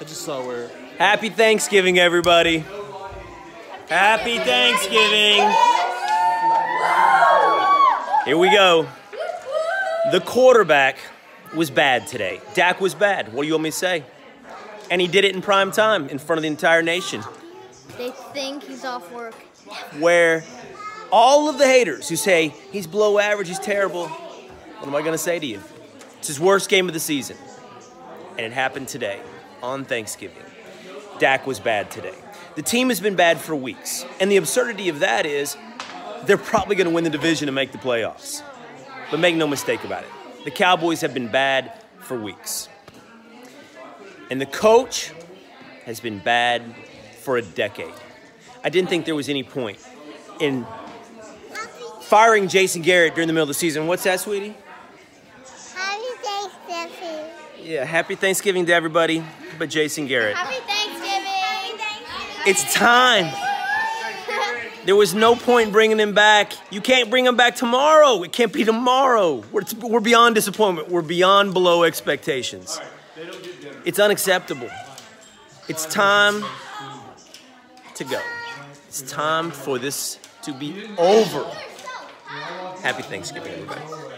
I just saw where. Happy Thanksgiving, everybody. Happy Thanksgiving. Here we go. The quarterback was bad today. Dak was bad. What do you want me to say? And he did it in prime time in front of the entire nation. They think he's off work. Where all of the haters who say he's below average, he's terrible, what am I going to say to you? It's his worst game of the season. And it happened today on Thanksgiving. Dak was bad today. The team has been bad for weeks. And the absurdity of that is they're probably going to win the division and make the playoffs. But make no mistake about it. The Cowboys have been bad for weeks. And the coach has been bad for a decade. I didn't think there was any point in firing Jason Garrett during the middle of the season. What's that, sweetie? Happy Thanksgiving. Yeah, happy Thanksgiving to everybody, but Jason Garrett. Happy Thanksgiving. It's time. There was no point bringing him back. You can't bring him back tomorrow. It can't be tomorrow. We're, we're beyond disappointment. We're beyond below expectations. It's unacceptable. It's time to go. It's time for this to be over. Happy Thanksgiving, everybody.